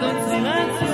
Guardo in